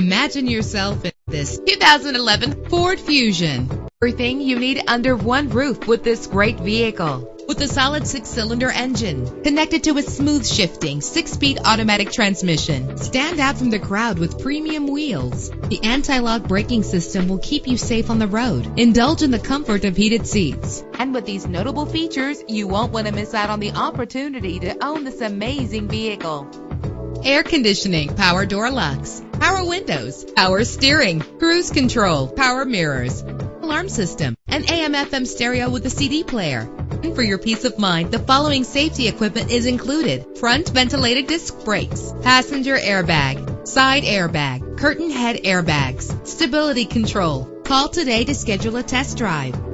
Imagine yourself in this 2011 Ford Fusion. Everything you need under one roof with this great vehicle. With a solid six-cylinder engine connected to a smooth shifting six-speed automatic transmission. Stand out from the crowd with premium wheels. The anti-lock braking system will keep you safe on the road. Indulge in the comfort of heated seats. And with these notable features, you won't want to miss out on the opportunity to own this amazing vehicle air conditioning, power door locks, power windows, power steering, cruise control, power mirrors, alarm system, and AM FM stereo with a CD player. And for your peace of mind, the following safety equipment is included. Front ventilated disc brakes, passenger airbag, side airbag, curtain head airbags, stability control. Call today to schedule a test drive.